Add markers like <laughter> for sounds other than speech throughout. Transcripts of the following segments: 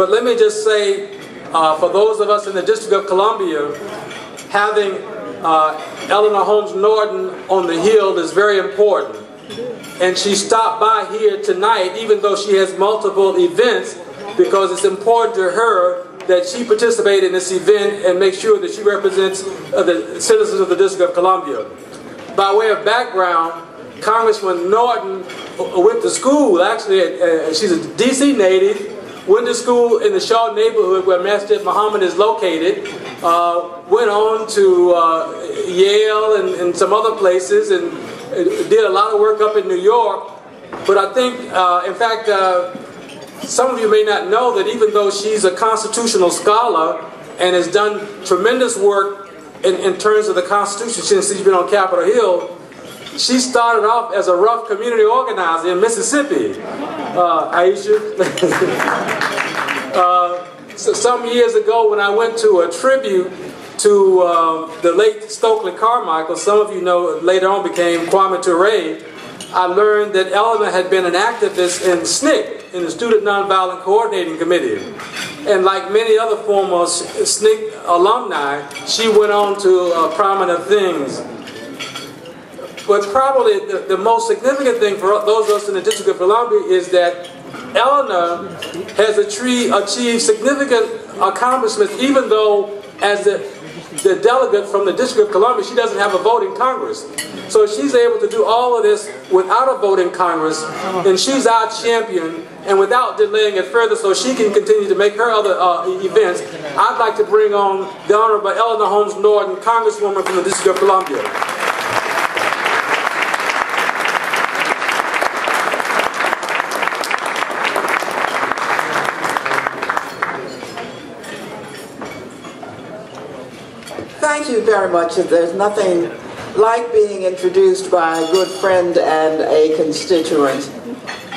But let me just say, uh, for those of us in the District of Columbia, having uh, Eleanor Holmes Norton on the Hill is very important. And she stopped by here tonight, even though she has multiple events, because it's important to her that she participate in this event and make sure that she represents uh, the citizens of the District of Columbia. By way of background, Congressman Norton went to school, actually, uh, she's a DC native, went to school in the Shaw neighborhood where Masjid Muhammad is located, uh, went on to uh, Yale and, and, some other places and did a lot of work up in New York. But I think, uh, in fact, uh, some of you may not know that even though she's a constitutional scholar and has done tremendous work in, in terms of the Constitution since she's been on Capitol Hill, she started off as a rough community organizer in Mississippi. Uh, Aisha. <laughs> uh, so some years ago when I went to a tribute to uh, the late Stokely Carmichael, some of you know later on became Kwame Ture, I learned that Eleanor had been an activist in SNCC, in the Student Nonviolent Coordinating Committee. And like many other former SNCC alumni, she went on to uh, prominent things. But probably the, the most significant thing for those of us in the District of Columbia is that Eleanor has achieved significant accomplishments even though as the, the delegate from the District of Columbia, she doesn't have a vote in Congress. So she's able to do all of this without a vote in Congress, and she's our champion, and without delaying it further so she can continue to make her other uh, events, I'd like to bring on the Honorable Eleanor Holmes Norton, Congresswoman from the District of Columbia. Thank you very much. There's nothing like being introduced by a good friend and a constituent.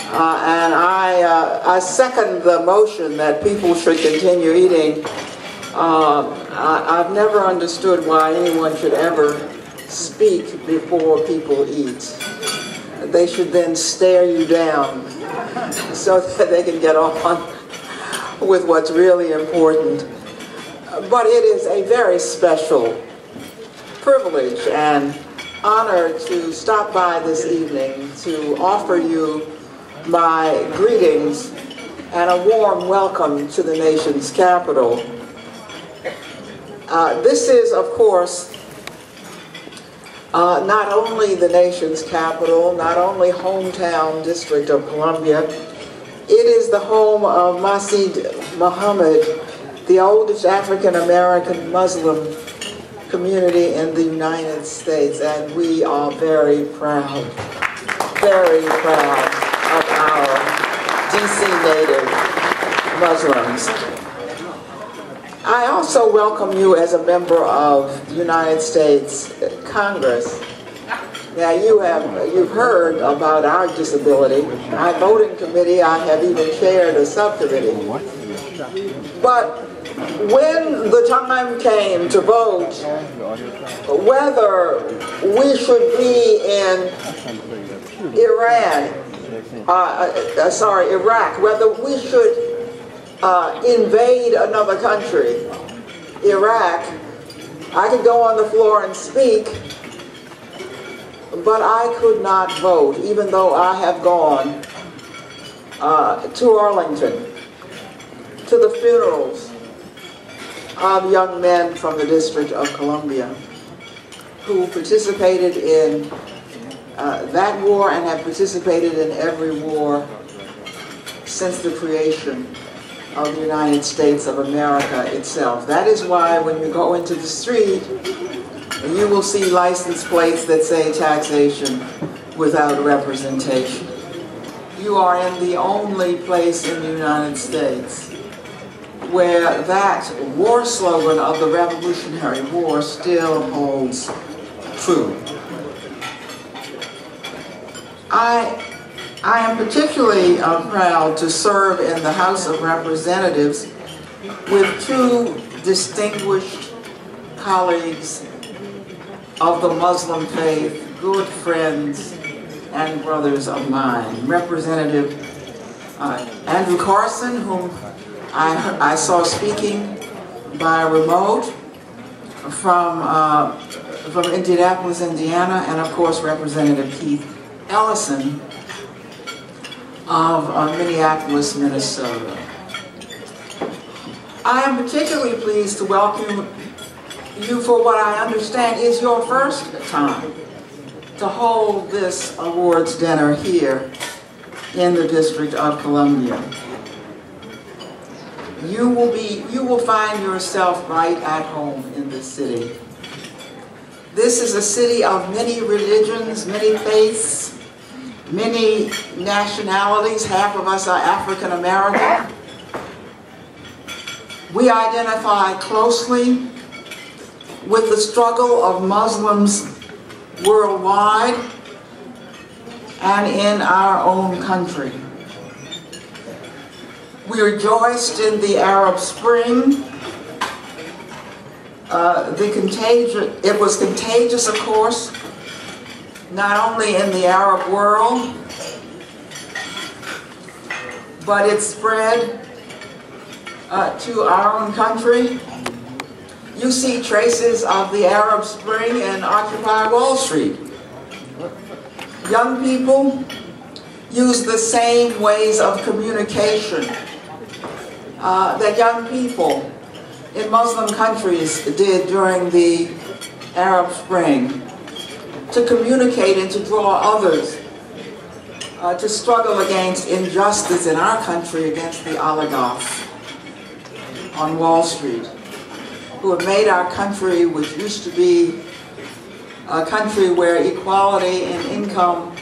Uh, and I, uh, I second the motion that people should continue eating. Uh, I, have never understood why anyone should ever speak before people eat. They should then stare you down <laughs> so that they can get on <laughs> with what's really important but it is a very special privilege and honor to stop by this evening to offer you my greetings and a warm welcome to the nation's capital. Uh, this is, of course, uh, not only the nation's capital, not only hometown District of Columbia, it is the home of Masjid Muhammad the oldest African American Muslim community in the United States, and we are very proud, very proud of our DC native Muslims. I also welcome you as a member of the United States Congress. Now you have you've heard about our disability. Our voting committee, I have even chaired a subcommittee. But when the time came to vote whether we should be in Iran, uh, uh, sorry, Iraq, whether we should uh, invade another country, Iraq, I could go on the floor and speak, but I could not vote, even though I have gone uh, to Arlington, to the funerals, of young men from the District of Columbia who participated in uh, that war and have participated in every war since the creation of the United States of America itself. That is why when you go into the street, you will see license plates that say taxation without representation. You are in the only place in the United States where that war slogan of the Revolutionary War still holds true. I, I am particularly uh, proud to serve in the House of Representatives with two distinguished colleagues of the Muslim faith, good friends and brothers of mine. Representative uh, André Carson, whom I, I saw speaking by remote from, uh, from Indianapolis, Indiana, and of course Representative Keith Ellison of uh, Minneapolis, Minnesota. I am particularly pleased to welcome you for what I understand is your first time to hold this awards dinner here in the District of Columbia. You will be, you will find yourself right at home in this city. This is a city of many religions, many faiths, many nationalities. Half of us are African American. We identify closely with the struggle of Muslims worldwide and in our own country. We rejoiced in the Arab Spring. Uh, the contagion, it was contagious, of course, not only in the Arab world, but it spread uh, to our own country. You see traces of the Arab Spring in Occupy Wall Street. Young people use the same ways of communication uh, that young people in Muslim countries did during the Arab Spring to communicate and to draw others uh, to struggle against injustice in our country against the oligarchs on Wall Street who have made our country, which used to be a country where equality in income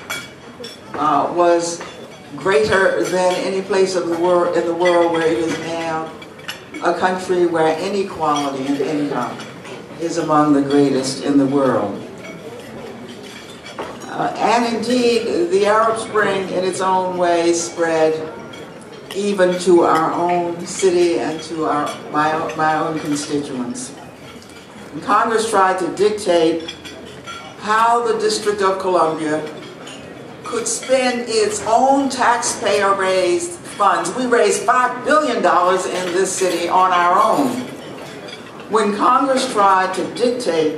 uh, was greater than any place of the world in the world where it is now a country where inequality in income is among the greatest in the world. Uh, and indeed, the Arab Spring in its own way spread even to our own city and to our, my, my own constituents. And Congress tried to dictate how the District of Columbia could spend its own taxpayer-raised funds. We raised $5 billion in this city on our own. When Congress tried to dictate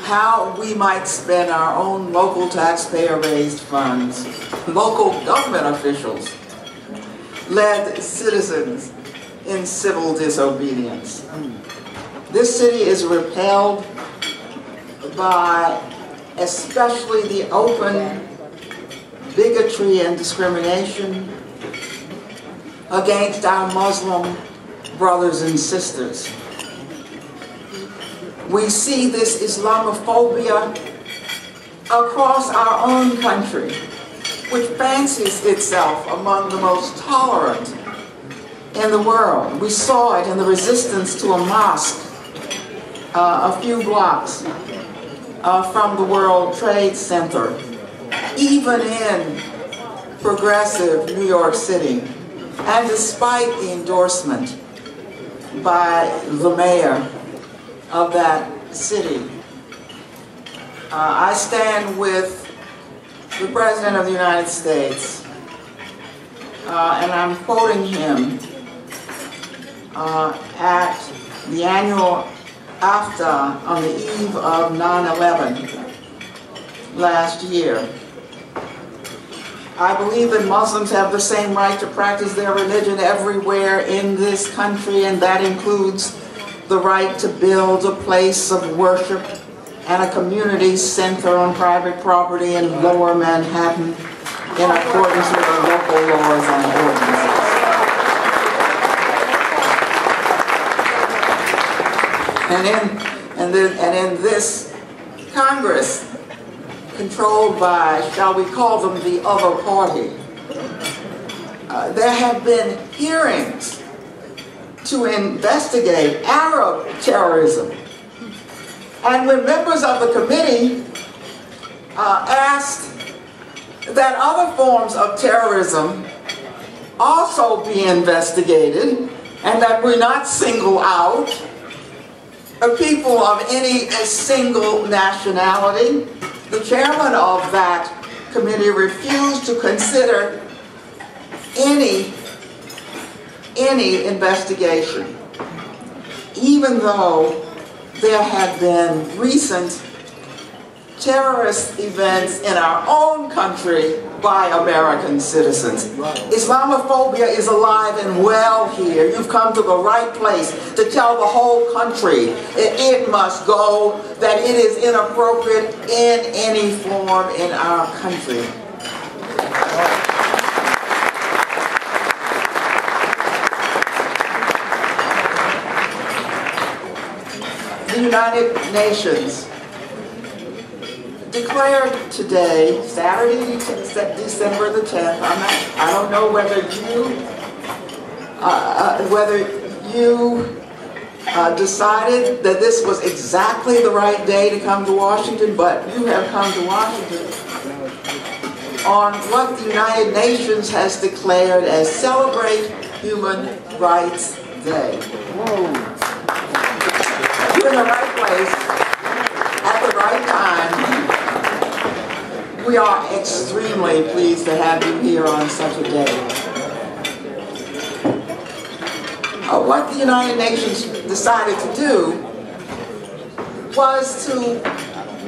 how we might spend our own local taxpayer-raised funds, local government officials led citizens in civil disobedience. This city is repelled by especially the open bigotry and discrimination against our Muslim brothers and sisters. We see this Islamophobia across our own country which fancies itself among the most tolerant in the world. We saw it in the resistance to a mosque uh, a few blocks uh, from the World Trade Center, even in progressive New York City. And despite the endorsement by the mayor of that city, uh, I stand with the President of the United States, uh, and I'm quoting him uh, at the annual Iftar on the eve of 9-11 last year. I believe that Muslims have the same right to practice their religion everywhere in this country, and that includes the right to build a place of worship and a community center on private property in lower Manhattan in accordance with the local laws and ordinances. And in, and, and in this Congress, controlled by, shall we call them the other party, uh, there have been hearings to investigate Arab terrorism. And when members of the committee uh, asked that other forms of terrorism also be investigated and that we not single out people of any single nationality, the chairman of that committee refused to consider any any investigation, even though there have been recent terrorist events in our own country by American citizens. Islamophobia is alive and well here. You've come to the right place to tell the whole country it, it must go, that it is inappropriate in any form in our country. The United Nations declared today, Saturday, December the 10th, I'm not, I don't know whether you, uh, uh, whether you uh, decided that this was exactly the right day to come to Washington, but you have come to Washington on what the United Nations has declared as Celebrate Human Rights Day. Whoa. You're in the right place we are extremely pleased to have you here on such a day. Uh, what the United Nations decided to do was to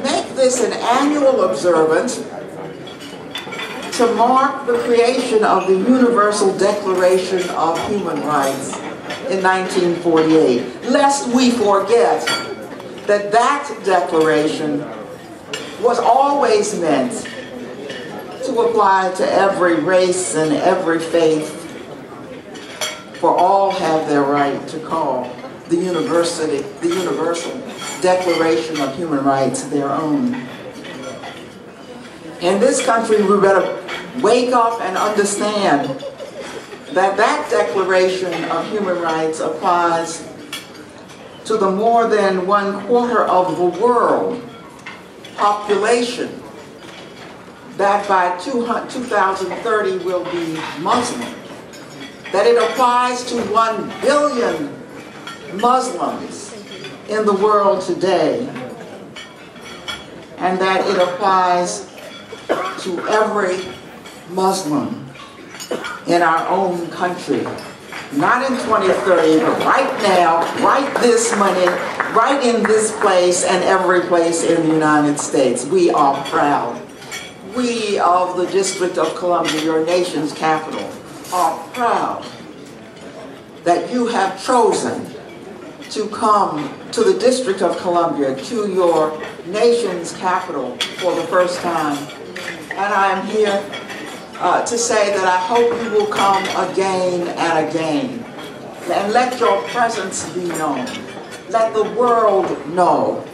make this an annual observance to mark the creation of the Universal Declaration of Human Rights in 1948, lest we forget that that declaration was always meant to apply to every race and every faith, for all have their right to call the university, the Universal Declaration of Human Rights their own. In this country, we better wake up and understand that that Declaration of Human Rights applies to the more than one quarter of the world population that by 2030 will be Muslim, that it applies to 1 billion Muslims in the world today, and that it applies to every Muslim in our own country. Not in 2030, but right now, right this minute, right in this place and every place in the United States. We are proud. We of the District of Columbia, your nation's capital, are proud that you have chosen to come to the District of Columbia, to your nation's capital for the first time. And I am here uh, to say that I hope you will come again and again. And let your presence be known let the world know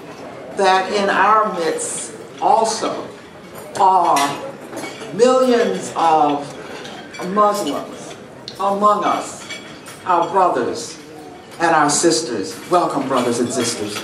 that in our midst also are millions of Muslims among us, our brothers and our sisters. Welcome, brothers and sisters.